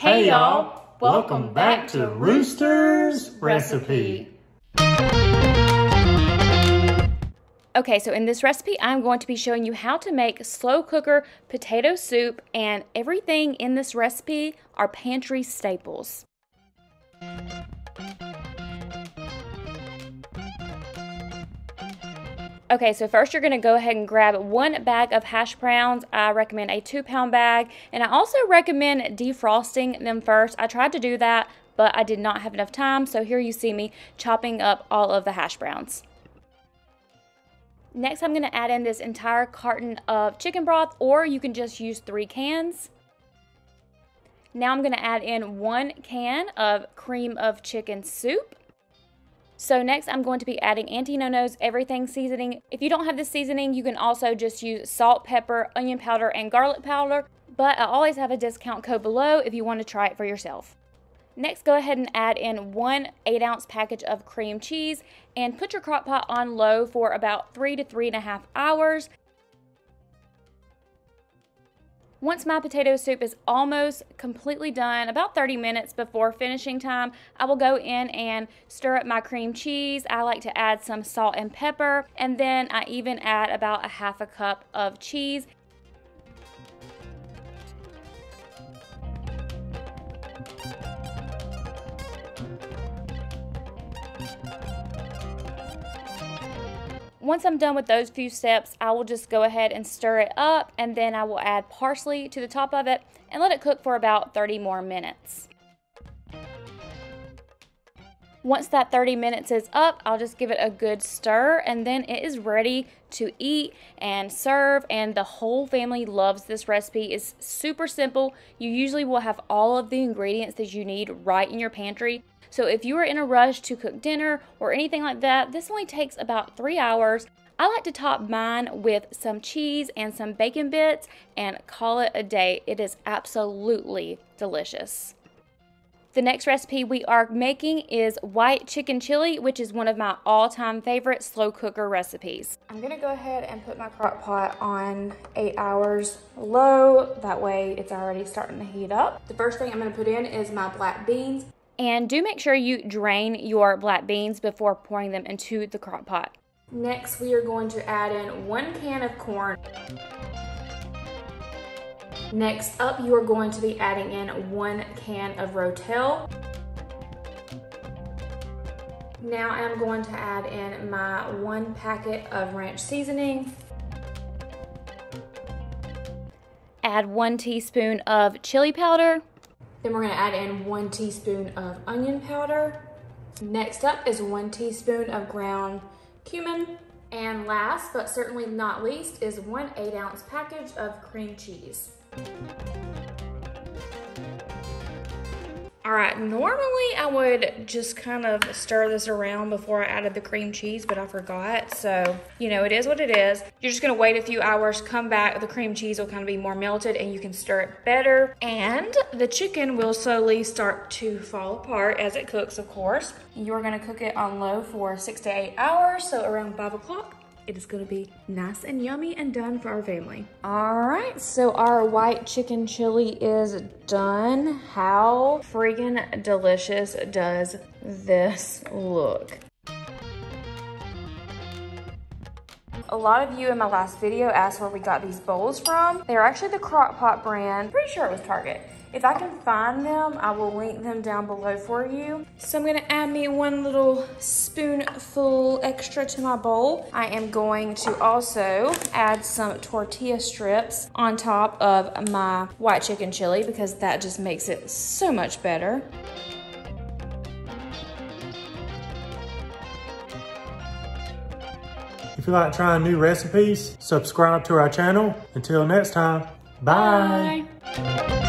Hey y'all, welcome back to Rooster's Recipe. Okay, so in this recipe, I'm going to be showing you how to make slow cooker potato soup and everything in this recipe are pantry staples. Okay, so first you're going to go ahead and grab one bag of hash browns. I recommend a two pound bag, and I also recommend defrosting them first. I tried to do that, but I did not have enough time, so here you see me chopping up all of the hash browns. Next, I'm going to add in this entire carton of chicken broth, or you can just use three cans. Now I'm going to add in one can of cream of chicken soup. So next I'm going to be adding Auntie NoNo's Everything Seasoning. If you don't have this seasoning, you can also just use salt, pepper, onion powder, and garlic powder, but I always have a discount code below if you want to try it for yourself. Next, go ahead and add in one 8 ounce package of cream cheese and put your crock pot on low for about three to three and a half hours. Once my potato soup is almost completely done, about 30 minutes before finishing time, I will go in and stir up my cream cheese. I like to add some salt and pepper, and then I even add about a half a cup of cheese. Once I'm done with those few steps, I will just go ahead and stir it up and then I will add parsley to the top of it and let it cook for about 30 more minutes. Once that 30 minutes is up, I'll just give it a good stir and then it is ready to eat and serve and the whole family loves this recipe. It's super simple. You usually will have all of the ingredients that you need right in your pantry. So if you are in a rush to cook dinner or anything like that, this only takes about three hours. I like to top mine with some cheese and some bacon bits and call it a day. It is absolutely delicious. The next recipe we are making is white chicken chili, which is one of my all-time favorite slow cooker recipes. I'm gonna go ahead and put my crock pot on eight hours low. That way it's already starting to heat up. The first thing I'm gonna put in is my black beans. And do make sure you drain your black beans before pouring them into the crock pot. Next, we are going to add in one can of corn. Next up, you are going to be adding in one can of Rotel. Now I'm going to add in my one packet of ranch seasoning. Add one teaspoon of chili powder. Then we're gonna add in one teaspoon of onion powder. Next up is one teaspoon of ground cumin. And last, but certainly not least, is one eight ounce package of cream cheese. All right, normally I would just kind of stir this around before I added the cream cheese, but I forgot. So, you know, it is what it is. You're just gonna wait a few hours, come back, the cream cheese will kind of be more melted and you can stir it better. And the chicken will slowly start to fall apart as it cooks, of course. You're gonna cook it on low for six to eight hours, so around five o'clock it is gonna be nice and yummy and done for our family. All right, so our white chicken chili is done. How freaking delicious does this look? A lot of you in my last video asked where we got these bowls from. They're actually the Crock-Pot brand. Pretty sure it was Target. If I can find them, I will link them down below for you. So I'm gonna add me one little spoonful extra to my bowl. I am going to also add some tortilla strips on top of my white chicken chili because that just makes it so much better. If you like trying new recipes, subscribe to our channel. Until next time, bye. bye.